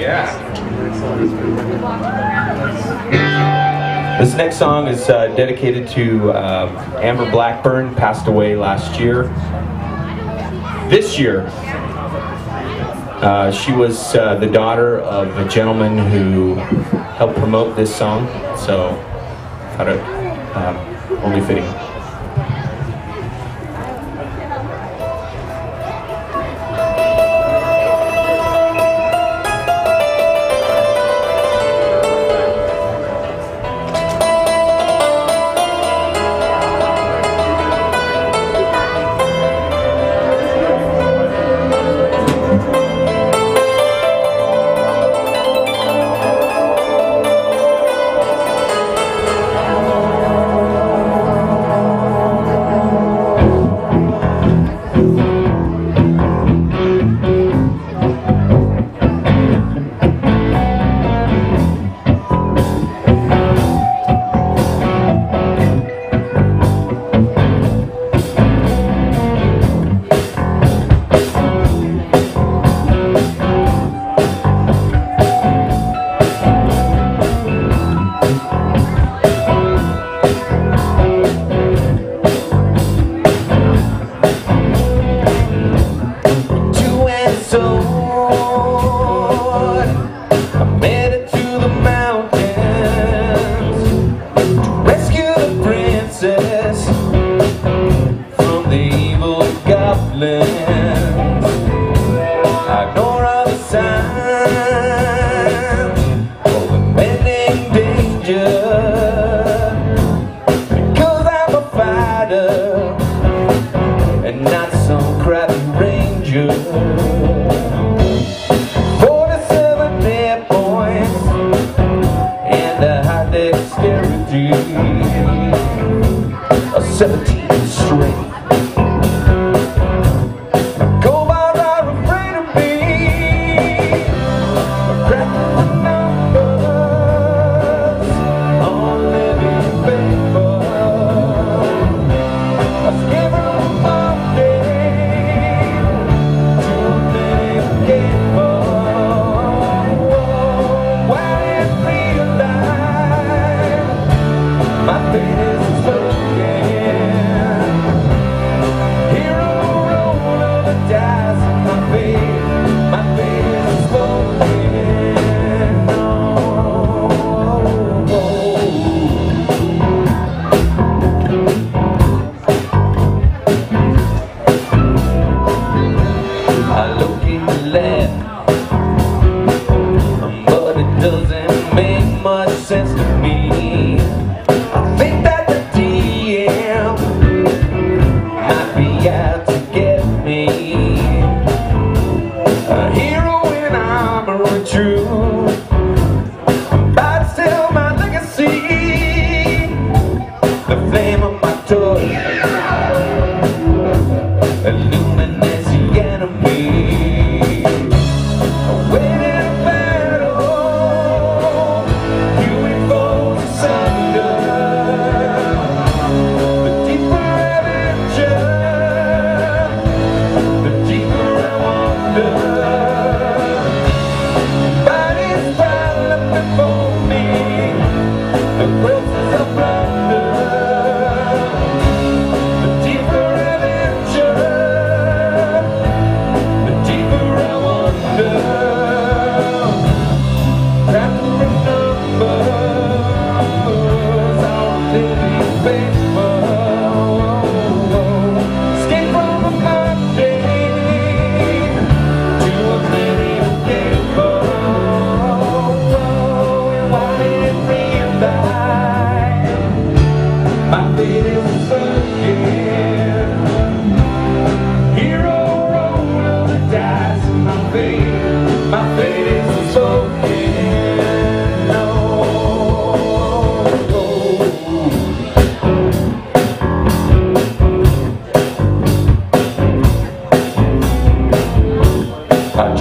Yeah. This next song is uh, dedicated to uh, Amber Blackburn, passed away last year. This year, uh, she was uh, the daughter of a gentleman who helped promote this song, so I thought it uh, only fitting. Ignore all the signs because I'm a fighter. And not some crappy ranger. 47 hit points. And a high dexterity, a 17 strength. Much sense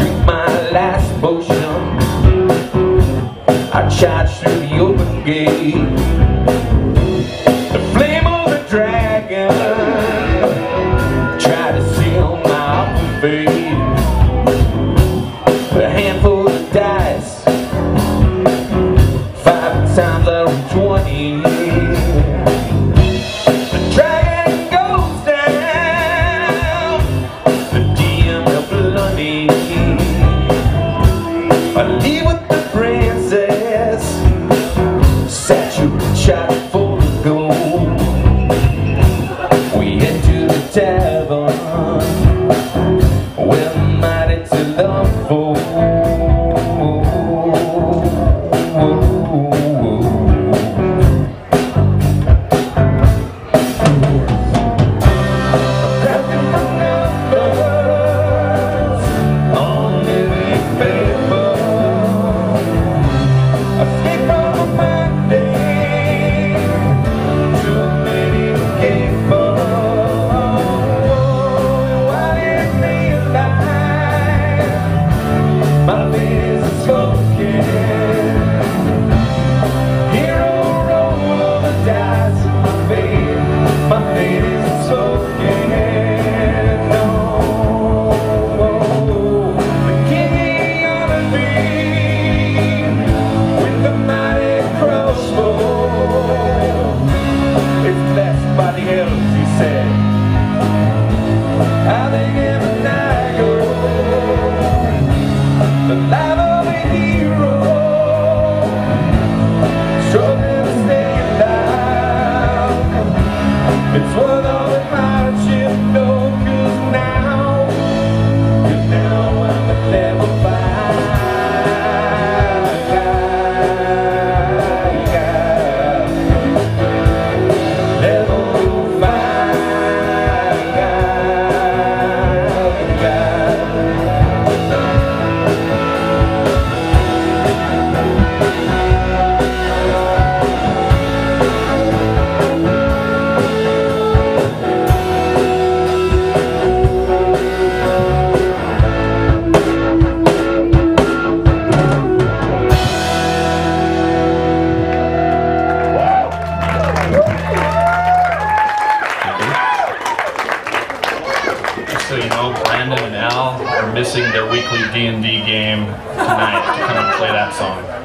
drink my last potion. I charge through the open gate. The flame of the dragon Try to seal my fate. A handful of dice Five times out of twenty me. Missing their weekly D&D game tonight to come and play that song.